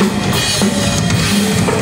Música